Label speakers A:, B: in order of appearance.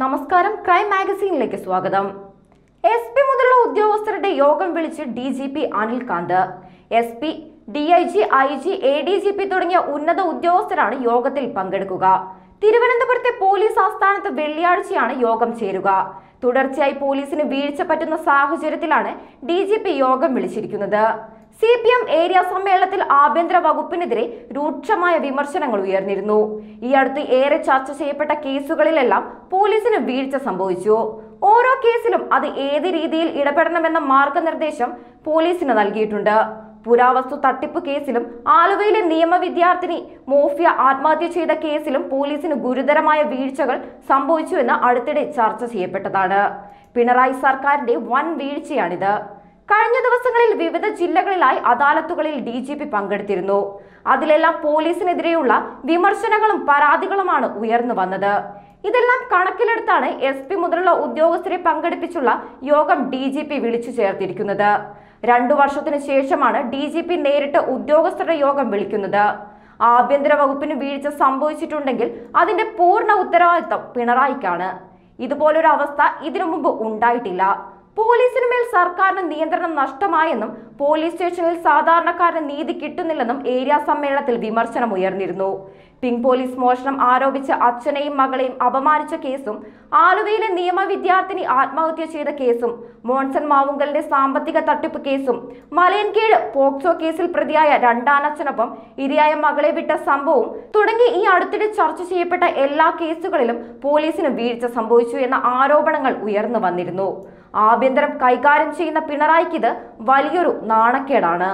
A: നമസ്കാരം ക്രൈം മാഗസീനിലേക്ക് സ്വാഗതം. S P മുതലുള്ള ഉദ്യോഗസ്ഥരുടെ യോഗം വിളിച്ച് D G P Anil Kant S P D I G I G A D G P തുടങ്ങിയ ഉന്നത ഉദ്യോഗസ്ഥരാണ് യോഗത്തിൽ പങ്കെടുക്കുക. തിരുവനന്തപുരത്തെ പോലീസ് ആസ്ഥാനത്ത് വെള്ളിയാഴ്ചയാണ് യോഗം ചേരുക. തുടർച്ചയായി പോലീസിന് വീഴ്ച പറ്റുന്ന സാഹചര്യത്തിലാണ് ഡി യോഗം വിളിച്ചിരിക്കുന്നത്. സി പി എം ഏരിയ സമ്മേളനത്തിൽ ആഭ്യന്തര വകുപ്പിനെതിരെ രൂക്ഷമായ വിമർശനങ്ങൾ ഉയർന്നിരുന്നു. ഈ അടുത്ത് ഏറെ ചർച്ച ചെയ്യപ്പെട്ട കേസുകളിലെല്ലാം പോലീസിന് വീഴ്ച സംഭവിച്ചു. ഓരോ കേസിലും അത് ഏത് രീതിയിൽ ഇടപെടണമെന്ന മാർഗനിർദ്ദേശം പോലീസിന് നൽകിയിട്ടുണ്ട്. പുരാവസ്തു തട്ടിപ്പ് കേസിലും ആലുവയിലെ നിയമ വിദ്യാർത്ഥിനി മോഫിയ ആത്മഹത്യ ചെയ്ത കേസിലും പോലീസിന് ഗുരുതരമായ വീഴ്ചകൾ സംഭവിച്ചുവെന്ന് അടുത്തിടെ ചർച്ച ചെയ്യപ്പെട്ടതാണ്. പിണറായി സർക്കാരിന്റെ വൻ വീഴ്ചയാണിത്. കഴിഞ്ഞ ദിവസങ്ങളിൽ വിവിധ ജില്ലകളിലായി അദാലത്തുകളിൽ ഡി ജി പി പങ്കെടുത്തിരുന്നു. അതിലെല്ലാം പോലീസിനെതിരെയുള്ള വിമർശനങ്ങളും പരാതികളുമാണ് ഉയർന്നു വന്നത്. ഇതെല്ലാം കണക്കിലെടുത്താണ് എസ് പി മുതലുള്ള ഉദ്യോഗസ്ഥരെ പങ്കെടുപ്പിച്ചുള്ള യോഗം ഡി ജി പി വിളിച്ചു ചേർത്തിരിക്കുന്നത്. രണ്ടു വർഷത്തിനു ശേഷമാണ് ഡി ജി പി നേരിട്ട് ഉദ്യോഗസ്ഥരുടെ യോഗം വിളിക്കുന്നത്. ആഭ്യന്തര വകുപ്പിന് വീഴ്ച സംഭവിച്ചിട്ടുണ്ടെങ്കിൽ അതിന്റെ പൂർണ ഉത്തരവാദിത്തം പിണറായിക്കാണ്. ഇതുപോലൊരു അവസ്ഥ ഇതിനു മുമ്പ് ഉണ്ടായിട്ടില്ല. പോലീസിന് മേൽ സർക്കാരിന് നിയന്ത്രണം നഷ്ടമായെന്നും പോലീസ് സ്റ്റേഷനിൽ സാധാരണക്കാരന് നീതി കിട്ടുന്നില്ലെന്നും ഏരിയ സമ്മേളനത്തിൽ വിമർശനം ഉയർന്നിരുന്നു. പിങ്ക് പോലീസ് മോഷണം ആരോപിച്ച് അച്ഛനെയും മകളെയും അപമാനിച്ച കേസും ആലുവയിലെ നിയമ വിദ്യാർത്ഥിനി ആത്മഹത്യ ചെയ്ത കേസും മോൺസൺ മാവുങ്കലിന്റെ സാമ്പത്തിക തട്ടിപ്പ് കേസും മലയൻകീഴ് പോക്സോ കേസിൽ പ്രതിയായ രണ്ടാനച്ഛനൊപ്പം ഇരയായ മകളെ വിട്ട സംഭവവും തുടങ്ങി ഈ അടുത്തിടെ ചർച്ച ചെയ്യപ്പെട്ട എല്ലാ കേസുകളിലും പോലീസിന് വീഴ്ച സംഭവിച്ചു എന്ന ആരോപണങ്ങൾ ഉയർന്നു വന്നിരുന്നു. ആഭ്യന്തരം കൈകാര്യം ചെയ്യുന്ന പിണറായിക്ക് ഇത് വലിയൊരു നാണക്കേടാണ്.